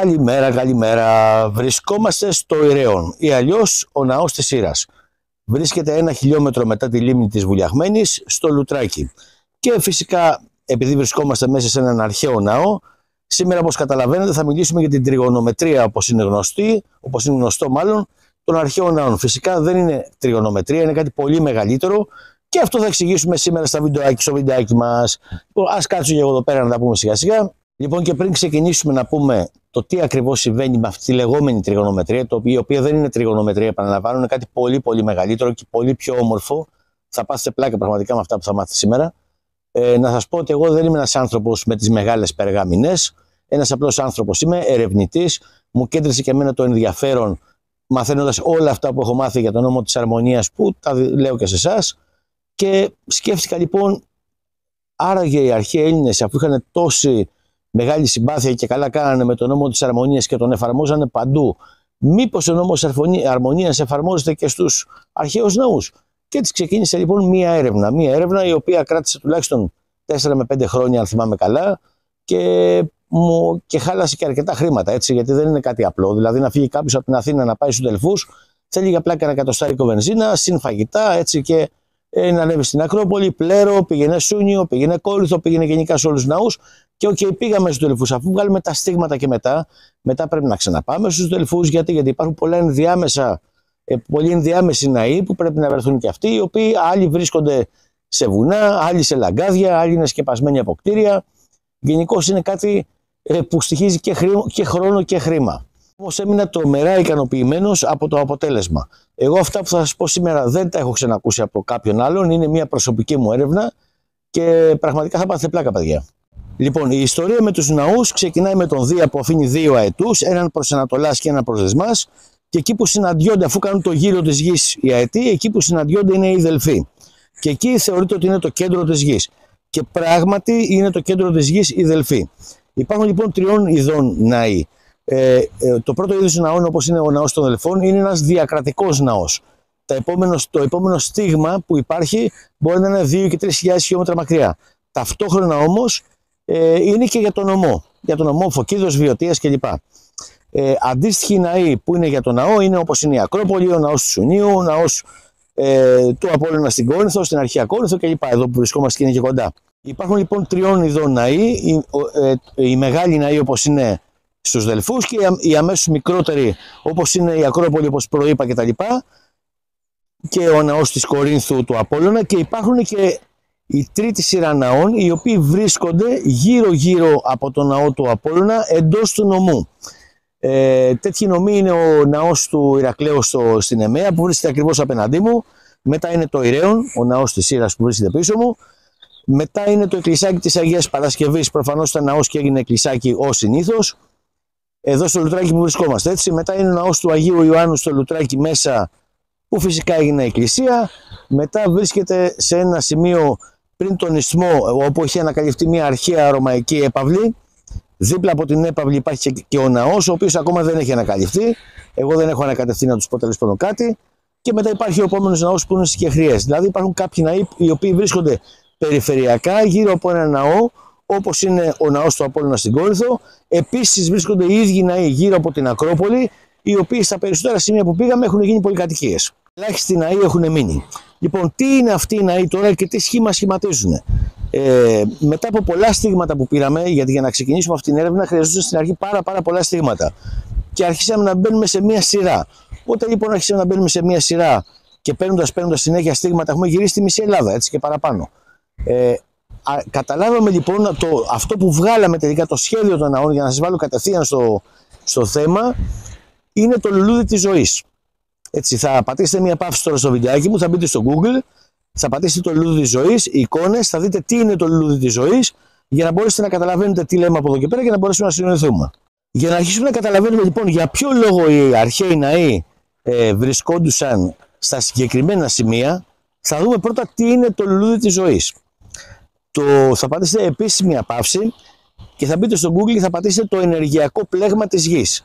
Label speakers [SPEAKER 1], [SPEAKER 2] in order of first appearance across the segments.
[SPEAKER 1] Καλημέρα, καλημέρα. Βρισκόμαστε στο Ηρέον ή αλλιώς ο ναός της Σύρας. Βρίσκεται ένα χιλιόμετρο μετά τη λίμνη της Βουλιαγμένης, στο Λουτράκι. Και φυσικά, επειδή βρισκόμαστε μέσα σε έναν αρχαίο ναό, σήμερα, όπως καταλαβαίνετε, θα μιλήσουμε για την τριγωνομετρία, όπως είναι γνωστή, όπως είναι γνωστό μάλλον, των αρχαίων ναών. Φυσικά δεν είναι τριγωνομετρία, είναι κάτι πολύ μεγαλύτερο και αυτό θα εξηγήσουμε σήμερα στα βιντεάκι, στο βιντεάκι μας. Λοιπόν, Α κάτσω και εγώ εδώ πέρα να τα πούμε σιγά σιγά. Λοιπόν, και πριν ξεκινήσουμε να πούμε το τι ακριβώς συμβαίνει με αυτή τη λεγόμενη τριγωνομετρία, το οποίο, η οποία δεν είναι τριγωνομετρία, επαναλαμβάνω, είναι κάτι πολύ πολύ μεγαλύτερο και πολύ πιο όμορφο. Θα πάθετε πλάκα πραγματικά με αυτά που θα μάθετε σήμερα. Ε, να σας πω ότι εγώ δεν είμαι ένας άνθρωπος με τις μεγάλες περγαμηνές. Ένας απλός άνθρωπος είμαι, ερευνητής. Μου κέντρισε και εμένα το ενδιαφέρον μαθαίνοντας όλα αυτά που έχω μάθει για τον νόμο της αρμονίας, που τα λέω και σε εσάς. Και σκέφτηκα λοιπόν, άραγε οι αρχαίοι Έλληνες, αφού είχαν τόση μεγάλη συμπάθεια και καλά κάνανε με τον νόμο της αρμονίας και τον εφαρμόζανε παντού. Μήπως ο νόμος αρμονίας εφαρμόζεται και στους αρχαίους ναούς; Και έτσι ξεκίνησε λοιπόν μία έρευνα. Μία έρευνα η οποία κράτησε τουλάχιστον 4 με 5 χρόνια αν θυμάμαι καλά και, μου, και χάλασε και αρκετά χρήματα έτσι γιατί δεν είναι κάτι απλό. Δηλαδή να φύγει κάποιος από την Αθήνα να πάει στους Δελφούς θέλει για πλάκα ένα εκατοστάρικο βενζίνα, συν φαγητά έτσι και ε, να ανέβει στην Ακρόπολη, Πλέρο, πήγαινε Σούνιο, πήγαινε Κόρινθο, πήγαινε γενικά σε όλους τους ναούς. Και OK, okay, πήγαμε στους Δελφούς. Αφού βγάλουμε τα στίγματα και μετά, μετά πρέπει να ξαναπάμε στους Δελφούς. Γιατί; γιατί υπάρχουν πολλά ενδιάμεσα, ε, πολλοί ενδιάμεσοι ναοί που πρέπει να βρεθούν και αυτοί, οι οποίοι άλλοι βρίσκονται σε βουνά, άλλοι σε λαγκάδια, άλλοι είναι σκεπασμένοι από κτίρια. Γενικώς είναι κάτι ε, που στοιχίζει και, χρήμα, και χρόνο και χρήμα. Όμως έμεινα τρομερά ικανοποιημένος από το αποτέλεσμα. Εγώ αυτά που θα σας πω σήμερα δεν τα έχω ξανακούσει από κάποιον άλλον. Είναι μια προσωπική μου έρευνα και πραγματικά θα πάθετε πλάκα, παιδιά. Λοιπόν, η ιστορία με τους ναούς ξεκινάει με τον Δία που αφήνει δύο αετούς, έναν προς Ανατολάς και έναν προς Δεσμάς. Και εκεί που συναντιόνται, αφού κάνουν το γύρο της γης οι αετοί, εκεί που συναντιόνται είναι οι Δελφοί. Και εκεί θεωρείται ότι είναι το κέντρο της γης. Και πράγματι είναι το κέντρο της γης οι Δελφοί. Υπάρχουν λοιπόν τριών ειδών ναοί. Ε, ε, το πρώτο είδος ναών, όπως είναι ο ναός των Δελφών, είναι ένας διακρατικός ναός. Το επόμενο στίγμα που υπάρχει μπορεί να είναι 2 και 3 χιλιόμετρα μακριά. Ταυτόχρονα όμως ε, είναι και για τον νομό. Για τον νομό Φωκίδος, Βιωτίας κλπ. Ε, αντίστοιχοι ναοί που είναι για τον ναό είναι όπως είναι η Ακρόπολη, ο ναός του Σουνίου, ο ναός ε, του Απόλλωνα στην Κόρινθο, στην αρχαία Κόρινθο κλπ. Εδώ που βρισκόμαστε και είναι και κοντά. Υπάρχουν λοιπόν τριών ειδών ναοί. Οι, ε, οι μεγάλοι ναοί όπως είναι στους Δελφούς και οι αμέσως μικρότεροι όπως είναι η Ακρόπολη όπως προείπα και τα λοιπά και ο ναός της Κορίνθου του Απόλλωνα και υπάρχουν και η τρίτη σειρά ναών οι οποίοι βρίσκονται γύρω γύρω από το ναό του Απόλλωνα εντός του νομού. Ε, τέτοιοι νομοί είναι ο ναός του Ηρακλέου στο, στην Εμέα που βρίσκεται ακριβώς απέναντί μου. Μετά είναι το Ηρέον, ο ναός της Σύρας που βρίσκεται πίσω μου. Μετά είναι το εκκλησάκι της Αγίας Παρασκευής, προφανώς ήταν ναός και έγινε εκκλησάκι ως συνήθως εδώ στο Λουτράκι που βρισκόμαστε. Έτσι. Μετά είναι ο ναός του Αγίου Ιωάννου στο Λουτράκι μέσα που φυσικά έγινε εκκλησία. Μετά βρίσκεται σε ένα σημείο πριν τον Ισμό όπου έχει ανακαλυφθεί μια αρχαία ρωμαϊκή έπαυλη. Δίπλα από την έπαυλη υπάρχει και ο ναός ο οποίος ακόμα δεν έχει ανακαλυφθεί. Εγώ δεν έχω ανακατευθεί να τους πω τέλο πάντων κάτι. Και μετά υπάρχει ο επόμενος ναός που είναι στις Κεχριές. Δηλαδή υπάρχουν κάποιοι ναοί οι οποίοι βρίσκονται περιφερειακά γύρω από ένα ναό όπως είναι ο ναός του Απόλλωνα στην Κόρυθο. Επίσης βρίσκονται οι ίδιοι ναοί γύρω από την Ακρόπολη, οι οποίοι στα περισσότερα σημεία που πήγαμε έχουν γίνει πολυκατοικίες. Ελάχιστοι ναοί έχουν μείνει. Λοιπόν, τι είναι αυτοί οι ναοί τώρα και τι σχήμα σχηματίζουν. Ε, μετά από πολλά στίγματα που πήραμε, γιατί για να ξεκινήσουμε αυτή την έρευνα χρειαζόταν στην αρχή πάρα, πάρα πολλά στίγματα. Και αρχίσαμε να μπαίνουμε σε μία σειρά. Όταν λοιπόν αρχίσαμε να μπαίνουμε σε μία σειρά και παίρνοντας παίρνοντας συνέχεια στίγματα, έχουμε γυρίσει τη μισή Ελλάδα έτσι και παραπάνω. Ε, καταλάβαμε λοιπόν το, αυτό που βγάλαμε τελικά το σχέδιο των ναών για να σας βάλω κατευθείαν στο, στο θέμα είναι το λουλούδι της ζωής. Έτσι θα πατήσετε μια παύση τώρα στο βιντεάκι μου, θα μπείτε στο Google, θα πατήσετε το λουλούδι της ζωής, εικόνες, θα δείτε τι είναι το λουλούδι της ζωής για να μπορέσετε να καταλαβαίνετε τι λέμε από εδώ και πέρα και να μπορέσουμε να συνοηθούμε. Για να αρχίσουμε να καταλαβαίνουμε λοιπόν για ποιο λόγο οι αρχαίοι ναοί ε, βρισκόντουσαν στα συγκεκριμένα σημεία, θα δούμε πρώτα τι είναι το λουλούδι της ζωής το, θα πατήσετε επίσης μια παύση και θα μπείτε στο Google και θα πατήσετε το ενεργειακό πλέγμα της γης.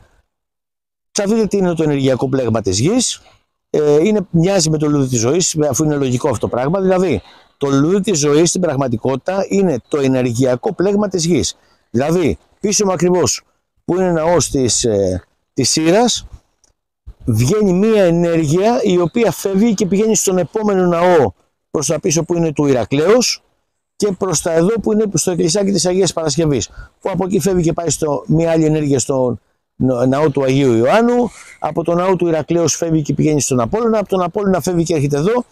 [SPEAKER 1] Θα δείτε τι είναι το ενεργειακό πλέγμα της γης. Ε, είναι, μοιάζει με το λουλούδι της ζωής, αφού είναι λογικό αυτό το πράγμα. Δηλαδή, το λουλούδι της ζωής στην πραγματικότητα είναι το ενεργειακό πλέγμα της γης. Δηλαδή, πίσω μου ακριβώς που είναι ναός της, ε, της Σύρας, βγαίνει μία ενέργεια η οποία φεύγει και πηγαίνει στον επόμενο ναό προς τα πίσω που είναι του Ηρακλέους και προς τα εδώ που είναι στο εκκλησάκι της Αγίας Παρασκευής που από εκεί φεύγει και πάει στο, μία άλλη ενέργεια στον ναό του Αγίου Ιωάννου από το ναό του Ηρακλέους φεύγει και πηγαίνει στον Απόλλωνα από τον Απόλλωνα φεύγει και έρχεται εδώ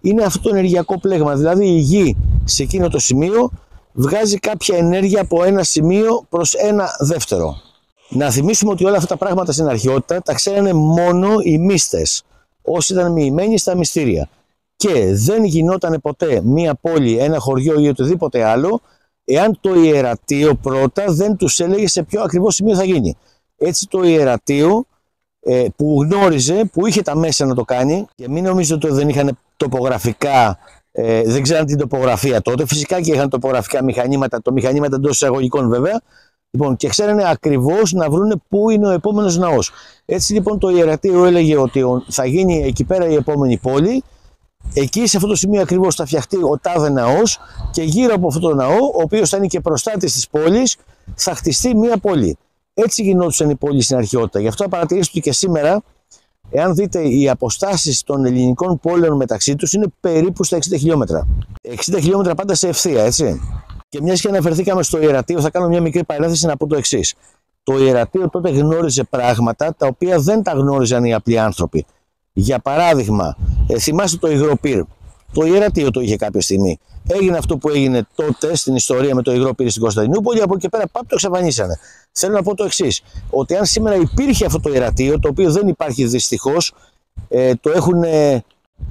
[SPEAKER 1] είναι αυτό το ενεργειακό πλέγμα δηλαδή η γη σε εκείνο το σημείο βγάζει κάποια ενέργεια από ένα σημείο προς ένα δεύτερο να θυμίσουμε ότι όλα αυτά τα πράγματα στην αρχαιότητα τα ξέρανε μόνο οι μύστες, όσοι ήταν μοιημένοι στα μυστήρια. Και δεν γινόταν ποτέ μία πόλη, ένα χωριό ή οτιδήποτε άλλο, εάν το ιερατείο πρώτα δεν τους έλεγε σε ποιο ακριβώς σημείο θα γίνει. Έτσι το ιερατείο ε, που γνώριζε, που είχε τα μέσα να το κάνει και μην νομίζετε ότι δεν είχαν τοπογραφικά, ε, δεν ξέραν την τοπογραφία τότε, φυσικά και είχαν τοπογραφικά μηχανήματα, το μηχανήματα εντός εισαγωγικών βέβαια, Λοιπόν, και ξέρανε ακριβώς να βρούνε πού είναι ο επόμενος ναός. Έτσι λοιπόν το ιερατείο έλεγε ότι θα γίνει εκεί πέρα η επόμενη πόλη. Εκεί σε αυτό το σημείο ακριβώς θα φτιαχτεί ο τάδε ναός και γύρω από αυτό το ναό, ο οποίος θα είναι και προστάτης της πόλης, θα χτιστεί μία πόλη. Έτσι γινόντουσαν οι πόλεις στην αρχαιότητα. Γι' αυτό παρατηρήσετε και σήμερα, εάν δείτε οι αποστάσεις των ελληνικών πόλεων μεταξύ τους είναι περίπου στα 60 χιλιόμετρα. 60 χιλιόμετρα πάντα σε ευθεία, έτσι. Και μιας και αναφερθήκαμε στο ιερατείο, θα κάνω μια μικρή παρένθεση να πω το εξής. Το ιερατείο τότε γνώριζε πράγματα τα οποία δεν τα γνώριζαν οι απλοί άνθρωποι. Για παράδειγμα, ε, θυμάστε το υγροπύρ. Το ιερατείο το είχε κάποια στιγμή. Έγινε αυτό που έγινε τότε στην ιστορία με το υγροπύρ στην Κωνσταντινούπολη, από εκεί πέρα πάμε το εξαφανίσανε. Θέλω να πω το εξής: Ότι αν σήμερα υπήρχε αυτό το ιερατείο, το οποίο δεν υπάρχει δυστυχώς, ε, το έχουν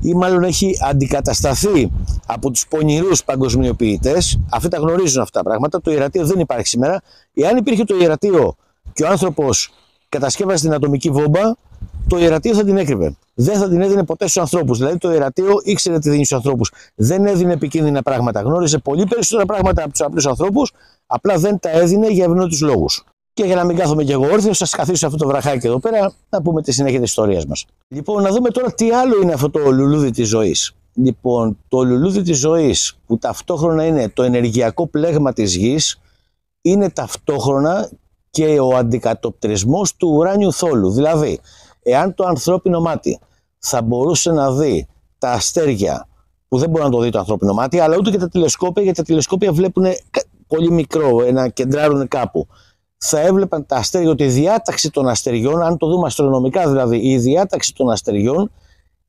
[SPEAKER 1] ή μάλλον έχει αντικατασταθεί από τους πονηρούς παγκοσμιοποιητές, αυτοί τα γνωρίζουν αυτά τα πράγματα, το ιερατείο δεν υπάρχει σήμερα. Εάν υπήρχε το ιερατείο και ο άνθρωπος κατασκεύασε την ατομική βόμβα, το ιερατείο θα την έκρυβε. Δεν θα την έδινε ποτέ στους ανθρώπους. Δηλαδή το ιερατείο ήξερε τι δίνει στους ανθρώπους. Δεν έδινε επικίνδυνα πράγματα. Γνώριζε πολύ περισσότερα πράγματα από τους απλούς ανθρώπους, απλά δεν τα έδινε για ευνόητου λόγους. Και για να μην κάθομαι και εγώ όρθιος, σας καθίσω αυτό το βραχάκι εδώ πέρα να πούμε τη συνέχεια της ιστορίας μας. Λοιπόν, να δούμε τώρα τι άλλο είναι αυτό το λουλούδι της ζωής. Λοιπόν, το λουλούδι της ζωής που ταυτόχρονα είναι το ενεργειακό πλέγμα της γης, είναι ταυτόχρονα και ο αντικατοπτρισμός του ουράνιου θόλου. Δηλαδή, εάν το ανθρώπινο μάτι θα μπορούσε να δει τα αστέρια που δεν μπορεί να το δει το ανθρώπινο μάτι, αλλά ούτε και τα τηλεσκόπια, γιατί τα τηλεσκόπια βλέπουν πολύ μικρό, ένα κεντράρουν κάπου θα έβλεπαν τα αστέρια ότι η διάταξη των αστεριών, αν το δούμε αστρονομικά δηλαδή, η διάταξη των αστεριών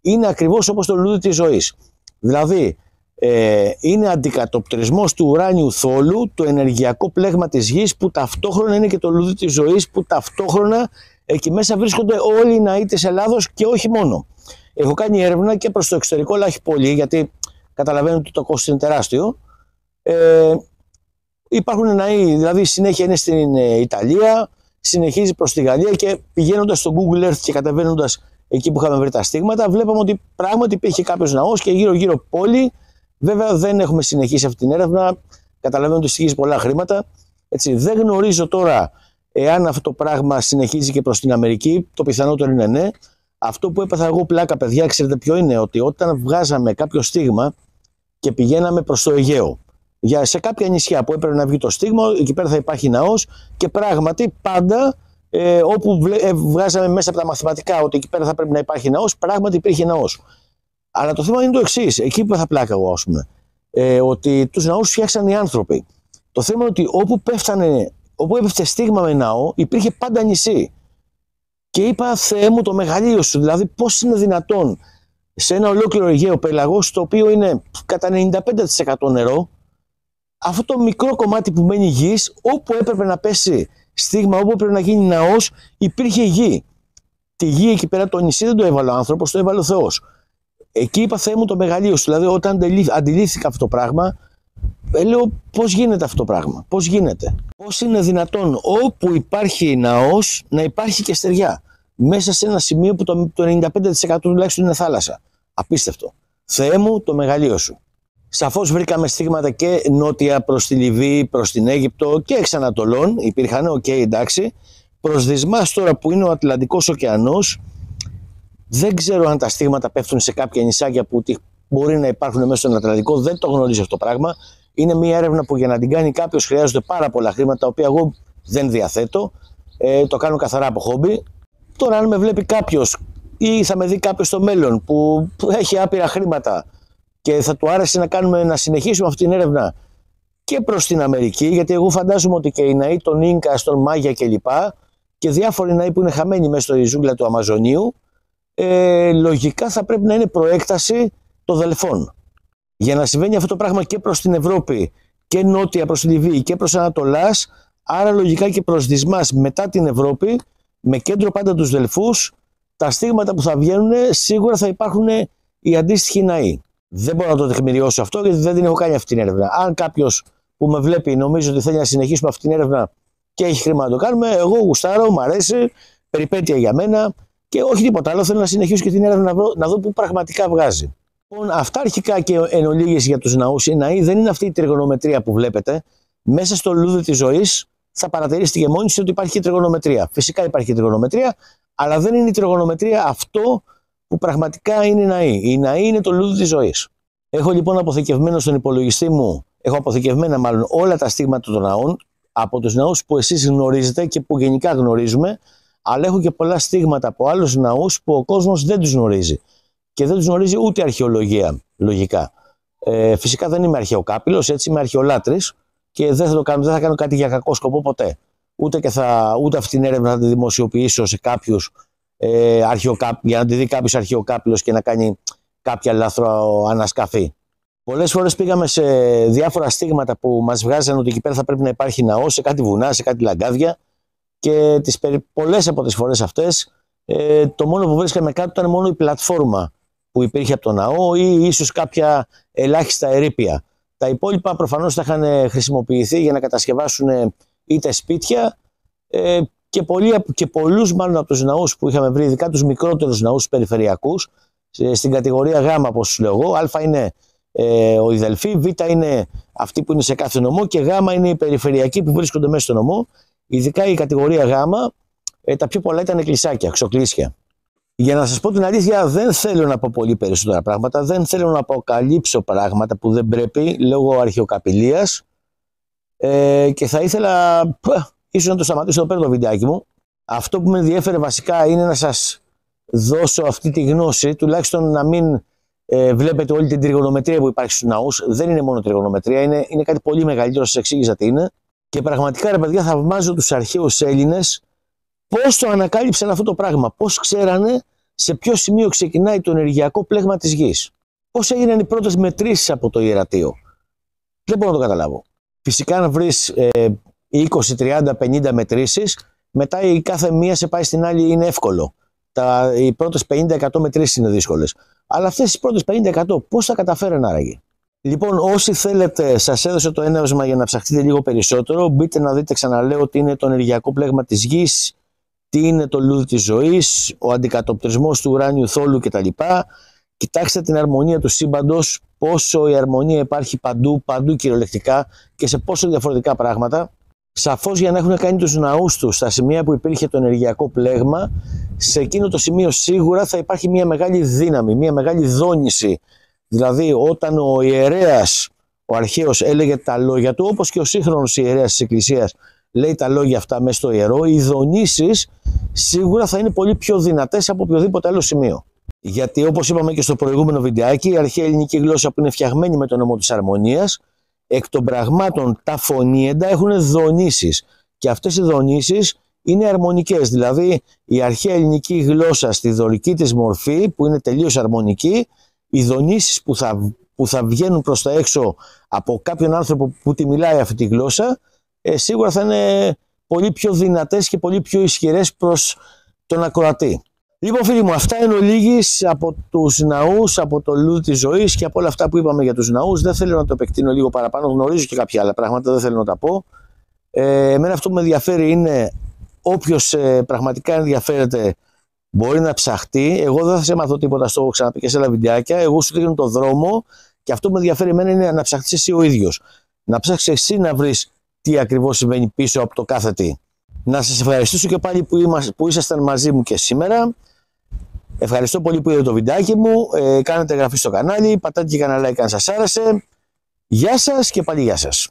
[SPEAKER 1] είναι ακριβώς όπως το λουλούδι της ζωής. Δηλαδή, ε, είναι αντικατοπτρισμός του ουράνιου θόλου, το ενεργειακό πλέγμα της γης που ταυτόχρονα είναι και το λουλούδι της ζωής που ταυτόχρονα εκεί μέσα βρίσκονται όλοι οι ναοί της Ελλάδος και όχι μόνο. Έχω κάνει έρευνα και προς το εξωτερικό, αλλά όχι πολύ, γιατί καταλαβαίνω ότι το κόστος είναι τεράστιο. Ε, υπάρχουν ναοί, δηλαδή συνέχεια είναι στην ε, Ιταλία, συνεχίζει προς τη Γαλλία και πηγαίνοντας στο Google Earth και κατεβαίνοντας εκεί που είχαμε βρει τα στίγματα, βλέπαμε ότι πράγματι υπήρχε κάποιος ναός και γύρω-γύρω πόλη. Βέβαια δεν έχουμε συνεχίσει αυτή την έρευνα, καταλαβαίνω ότι στοιχίζει πολλά χρήματα. Έτσι, δεν γνωρίζω τώρα εάν αυτό το πράγμα συνεχίζει και προς την Αμερική, το πιθανότερο είναι ναι. Αυτό που έπαθα εγώ πλάκα παιδιά, ξέρετε ποιο είναι, ότι όταν βγάζαμε κάποιο στίγμα και πηγαίναμε προς το Αιγαίο, για, σε κάποια νησιά που έπρεπε να βγει το στίγμα, εκεί πέρα θα υπάρχει ναός και πράγματι πάντα ε, όπου βλέ, ε, βγάζαμε μέσα από τα μαθηματικά ότι εκεί πέρα θα πρέπει να υπάρχει ναός, πράγματι υπήρχε ναός. Αλλά το θέμα είναι το εξής, εκεί που θα πλάκα εγώ, ας πούμε, ε, ότι τους ναούς φτιάξαν οι άνθρωποι. Το θέμα είναι ότι όπου, πέφτανε, όπου έπεφτε στίγμα με ναό, υπήρχε πάντα νησί. Και είπα, Θεέ μου, το μεγαλείο σου, δηλαδή πώς είναι δυνατόν σε ένα ολόκληρο Αιγαίο πέλαγο, το οποίο είναι κατά 95% νερό, αυτό το μικρό κομμάτι που μένει γης, όπου έπρεπε να πέσει στίγμα, όπου έπρεπε να γίνει ναός, υπήρχε γη. Τη γη εκεί πέρα το νησί δεν το έβαλε ο άνθρωπος, το έβαλε ο Θεός. Εκεί είπα Θεέ μου το μεγαλείο σου. Δηλαδή, όταν αντιλήφθηκα αυτό το πράγμα, ε, λέω πώς γίνεται αυτό το πράγμα, πώς γίνεται; Πώς είναι δυνατόν όπου υπάρχει ναός να υπάρχει και στεριά; Μέσα σε ένα σημείο που το, το 95% τουλάχιστον είναι θάλασσα. Απίστευτο. Θεέ μου το μεγαλείο σου. Σαφώς βρήκαμε στίγματα και νότια προς τη Λιβύη, προς την Αίγυπτο και εξ Ανατολών, υπήρχαν, OK, okay, εντάξει. Προς δυσμάς τώρα που είναι ο Ατλαντικός ωκεανός, δεν ξέρω αν τα στίγματα πέφτουν σε κάποια νησάκια που μπορεί να υπάρχουν μέσα στον Ατλαντικό, δεν το γνωρίζω αυτό το πράγμα. Είναι μια έρευνα που για να την κάνει κάποιος χρειάζονται πάρα πολλά χρήματα, τα οποία εγώ δεν διαθέτω. Ε, το κάνω καθαρά από χόμπι. Τώρα, αν με βλέπει κάποιος ή θα με δει κάποιος στο μέλλον που έχει άπειρα χρήματα και θα του άρεσε να, κάνουμε, να συνεχίσουμε αυτή την έρευνα και προς την Αμερική, γιατί εγώ φαντάζομαι ότι και οι ναοί των Ίνκας, των Μάγια κλπ. και διάφοροι ναοί που είναι χαμένοι μέσα στο ζούγκλα του Αμαζονίου, ε, λογικά θα πρέπει να είναι προέκταση των Δελφών. Για να συμβαίνει αυτό το πράγμα και προς την Ευρώπη και νότια προς τη Λιβύη και προς Ανατολάς, άρα λογικά και προς Δυσμάς μετά την Ευρώπη, με κέντρο πάντα τους Δελφούς, τα στίγματα που θα βγαίνουν σίγουρα θα υπάρχουν οι αντίστοιχοι ναοί. Δεν μπορώ να το τεκμηριώσω αυτό γιατί δεν την έχω κάνει αυτή την έρευνα. Αν κάποιος που με βλέπει νομίζω ότι θέλει να συνεχίσουμε αυτή την έρευνα και έχει χρήμα να το κάνουμε, εγώ γουστάρω, μου αρέσει, περιπέτεια για μένα και όχι τίποτα άλλο. Θέλω να συνεχίσω και την έρευνα να δω, να δω που πραγματικά βγάζει. Λοιπόν, αυτά αρχικά και εν ολίγης για τους ναούς. Οι ναοί δεν είναι αυτή η τριγωνομετρία που βλέπετε. Μέσα στο λούδι της ζωής θα παρατηρήσετε και μόνοι ότι υπάρχει και τριγωνομετρία. Φυσικά υπάρχει και τριγωνομετρία, αλλά δεν είναι η τριγωνομετρία αυτό που πραγματικά είναι η ναή. Η ναή είναι το λούδι της ζωής. Έχω λοιπόν αποθηκευμένο στον υπολογιστή μου, έχω αποθηκευμένα μάλλον όλα τα στίγματα των ναών από τους ναούς που εσείς γνωρίζετε και που γενικά γνωρίζουμε, αλλά έχω και πολλά στίγματα από άλλους ναούς που ο κόσμος δεν τους γνωρίζει. Και δεν τους γνωρίζει ούτε η αρχαιολογία, λογικά. Ε, φυσικά δεν είμαι αρχαιοκάπηλος, έτσι είμαι αρχαιολάτρης και δεν θα, το κάνω, δεν θα κάνω κάτι για κακό σκοπό ποτέ. Ούτε, και θα, ούτε αυτή την έρευνα θα τη δημοσιοποιήσω σε κάποιους ε, για να τη δει κάποιος αρχαιοκάπηλος και να κάνει κάποια λάθρο ανασκαφή. Πολλές φορές πήγαμε σε διάφορα στίγματα που μας βγάζανε ότι εκεί πέρα θα πρέπει να υπάρχει ναός, σε κάτι βουνά, σε κάτι λαγκάδια. Και τις, πολλές από τις φορές αυτές ε, το μόνο που βρίσκαμε κάτω ήταν μόνο η πλατφόρμα που υπήρχε από το ναό ή ίσως κάποια ελάχιστα ερήπια. Τα υπόλοιπα προφανώς θα είχαν χρησιμοποιηθεί για να κατασκευάσουν είτε σπίτια ε, και, πολλοί, και πολλούς μάλλον από τους ναούς που είχαμε βρει, ειδικά τους μικρότερους ναούς περιφερειακούς, στην κατηγορία Γ, όπως σου λέω εγώ. Α είναι ε, ο Ιδελφή, Β είναι αυτοί που είναι σε κάθε νομό και Γ είναι οι περιφερειακοί που βρίσκονται μέσα στο νομό. Ειδικά η κατηγορία Γ, ε, τα πιο πολλά ήταν εκκλησάκια, ξοκλήσια. Για να σας πω την αλήθεια, δεν θέλω να πω πολύ περισσότερα πράγματα, δεν θέλω να αποκαλύψω πράγματα που δεν πρέπει λόγω αρχαιοκαπηλείας ε, και θα ήθελα ίσως να το σταματήσω εδώ πέρα το βιντεάκι μου. Αυτό που με ενδιέφερε βασικά είναι να σας δώσω αυτή τη γνώση, τουλάχιστον να μην ε, βλέπετε όλη την τριγωνομετρία που υπάρχει στους ναούς. Δεν είναι μόνο τριγωνομετρία, είναι, είναι κάτι πολύ μεγαλύτερο, σας εξήγησα τι είναι. Και πραγματικά ρε παιδιά θαυμάζω τους αρχαίους Έλληνες πώς το ανακάλυψαν αυτό το πράγμα, πώς ξέρανε σε ποιο σημείο ξεκινάει το ενεργειακό πλέγμα της γης; Πώς έγιναν οι πρώτες μετρήσεις από το ιερατείο; Δεν μπορώ να το καταλάβω. Φυσικά να βρεις ε, 20, 30, 50 μετρήσεις, μετά η κάθε μία σε πάει στην άλλη είναι εύκολο. Τα, οι πρώτες 50-100 μετρήσεις είναι δύσκολες. Αλλά αυτές τις πρώτες 50-100 πώς θα καταφέρουν άραγε; Λοιπόν, όσοι θέλετε, σας έδωσα το έναυσμα για να ψαχτείτε λίγο περισσότερο. Μπείτε να δείτε, ξαναλέω, ότι είναι το ενεργειακό πλέγμα της γης, τι είναι το λούδι της ζωής, ο αντικατοπτρισμός του ουράνιου θόλου κτλ. Κοιτάξτε την αρμονία του σύμπαντος, πόσο η αρμονία υπάρχει παντού, παντού κυριολεκτικά και σε πόσο διαφορετικά πράγματα. Σαφώς για να έχουν κάνει τους ναούς τους στα σημεία που υπήρχε το ενεργειακό πλέγμα, σε εκείνο το σημείο σίγουρα θα υπάρχει μια μεγάλη δύναμη, μια μεγάλη δόνηση. Δηλαδή, όταν ο ιερέας, ο αρχαίος, έλεγε τα λόγια του, όπως και ο σύγχρονος ιερέας της Εκκλησίας λέει τα λόγια αυτά μέσα στο ιερό, οι δονήσεις σίγουρα θα είναι πολύ πιο δυνατές από οποιοδήποτε άλλο σημείο. Γιατί όπως είπαμε και στο προηγούμενο βιντεάκι, η αρχαία ελληνική γλώσσα που είναι φτιαγμένη με τον νόμο της αρμονίας, εκ των πραγμάτων τα φωνήεντα έχουν δονήσεις και αυτές οι δονήσεις είναι αρμονικές, δηλαδή η αρχαία ελληνική γλώσσα στη δωρική της μορφή που είναι τελείως αρμονική, οι δονήσεις που θα, που θα βγαίνουν προς τα έξω από κάποιον άνθρωπο που τη μιλάει αυτή τη γλώσσα ε, σίγουρα θα είναι πολύ πιο δυνατές και πολύ πιο ισχυρές προς τον ακροατή. Λοιπόν, φίλοι μου, αυτά είναι ολίγη από τους ναούς, από το λούδι της ζωής και από όλα αυτά που είπαμε για τους ναούς. Δεν θέλω να το επεκτείνω λίγο παραπάνω. Γνωρίζω και κάποια άλλα πράγματα, δεν θέλω να τα πω. Ε, εμένα αυτό που με ενδιαφέρει είναι όποιος ε, πραγματικά ενδιαφέρεται μπορεί να ψαχτεί. Εγώ δεν θα σε μάθω τίποτα, στο έχω ξαναπεί και σε άλλα βιντεάκια. Εγώ σου δείχνω το δρόμο και αυτό που με ενδιαφέρει εμένα είναι να ψαχτείς εσύ ο ίδιος. Να ψάξεις εσύ να βρεις τι ακριβώς συμβαίνει πίσω από το κάθε τι. Να σας ευχαριστήσω και πάλι που, είμαστε, που ήσασταν μαζί μου και σήμερα. Ευχαριστώ πολύ που είδατε το βιντεάκι μου. Ε, κάνετε εγγραφή στο κανάλι, πατάτε και κανένα like αν σας άρεσε. Γεια σας και πάλι γεια σας.